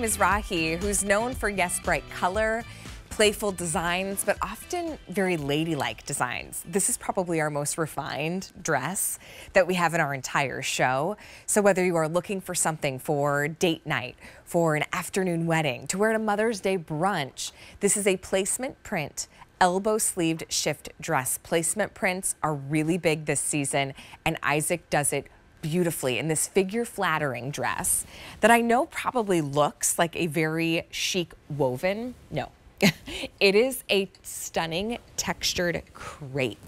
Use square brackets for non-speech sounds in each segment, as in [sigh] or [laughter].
Mizrahi, who's known for, yes, bright color, playful designs, but often very ladylike designs. This is probably our most refined dress that we have in our entire show. So whether you are looking for something for date night, for an afternoon wedding, to wear at a Mother's Day brunch, this is a placement print elbow sleeved shift dress. Placement prints are really big this season and Isaac does it beautifully in this figure flattering dress that I know probably looks like a very chic woven. No, [laughs] it is a stunning textured crepe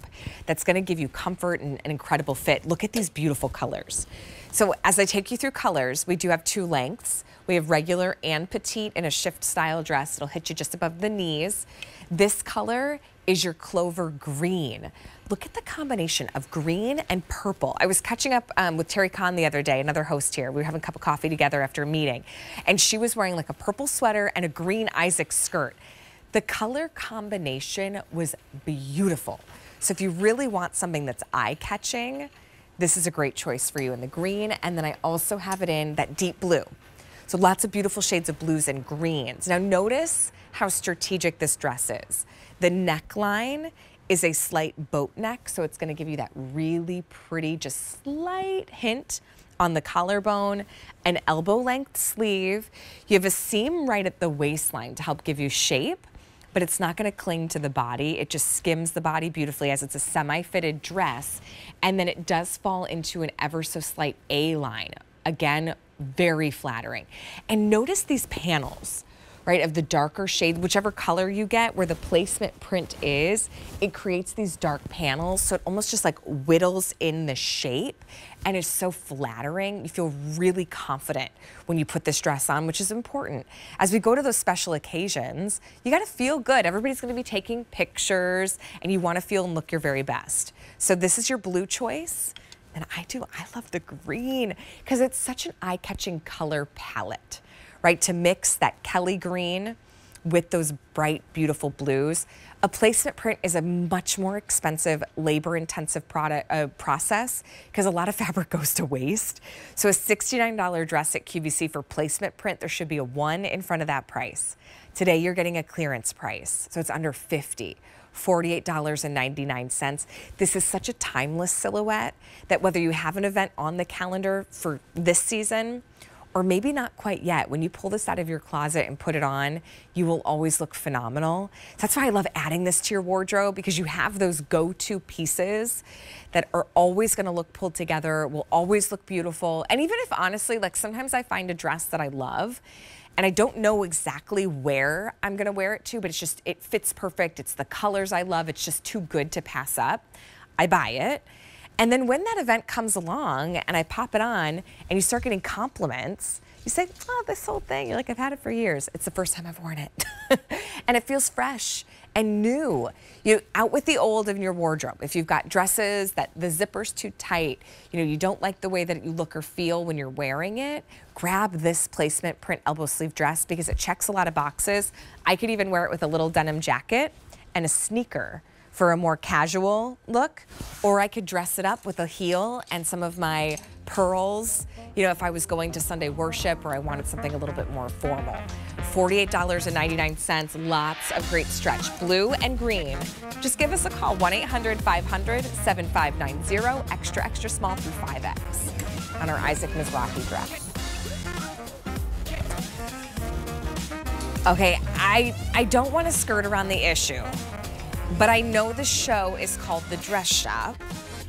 that's going to give you comfort and an incredible fit. Look at these beautiful colors. So as I take you through colors, we do have two lengths. We have regular and petite in a shift style dress. It'll hit you just above the knees. This color is your clover green. Look at the combination of green and purple. I was catching up um, with Terry Kahn the other day, another host here. We were having a cup of coffee together after a meeting, and she was wearing like a purple sweater and a green Isaac skirt. The color combination was beautiful. So if you really want something that's eye-catching, this is a great choice for you in the green. And then I also have it in that deep blue. So lots of beautiful shades of blues and greens. Now notice how strategic this dress is. The neckline is a slight boat neck, so it's gonna give you that really pretty, just slight hint on the collarbone, an elbow length sleeve. You have a seam right at the waistline to help give you shape but it's not gonna cling to the body. It just skims the body beautifully as it's a semi-fitted dress. And then it does fall into an ever so slight A-line. Again, very flattering. And notice these panels right, of the darker shade, whichever color you get, where the placement print is, it creates these dark panels. So it almost just like whittles in the shape and it's so flattering. You feel really confident when you put this dress on, which is important. As we go to those special occasions, you gotta feel good. Everybody's gonna be taking pictures and you wanna feel and look your very best. So this is your blue choice. And I do, I love the green because it's such an eye-catching color palette right? To mix that Kelly green with those bright, beautiful blues. A placement print is a much more expensive, labor-intensive product uh, process because a lot of [laughs] fabric goes to waste. So a $69 dress at QVC for placement print, there should be a one in front of that price. Today, you're getting a clearance price, so it's under 50. $48.99. This is such a timeless silhouette that whether you have an event on the calendar for this season or maybe not quite yet. When you pull this out of your closet and put it on, you will always look phenomenal. That's why I love adding this to your wardrobe because you have those go-to pieces that are always gonna look pulled together, will always look beautiful. And even if honestly, like sometimes I find a dress that I love and I don't know exactly where I'm gonna wear it to, but it's just, it fits perfect. It's the colors I love. It's just too good to pass up. I buy it. And then when that event comes along and I pop it on and you start getting compliments, you say, oh, this whole thing, you're like, I've had it for years. It's the first time I've worn it. [laughs] and it feels fresh and new. You out with the old in your wardrobe. If you've got dresses that the zipper's too tight, you know, you don't like the way that you look or feel when you're wearing it, grab this placement print elbow sleeve dress because it checks a lot of boxes. I could even wear it with a little denim jacket and a sneaker for a more casual look, or I could dress it up with a heel and some of my pearls, you know, if I was going to Sunday worship or I wanted something a little bit more formal. $48.99, lots of great stretch. Blue and green. Just give us a call, 1-800-500-7590, extra, extra small through 5X on our Isaac Mizrahi dress. Okay, I, I don't want to skirt around the issue but I know the show is called The Dress Shop.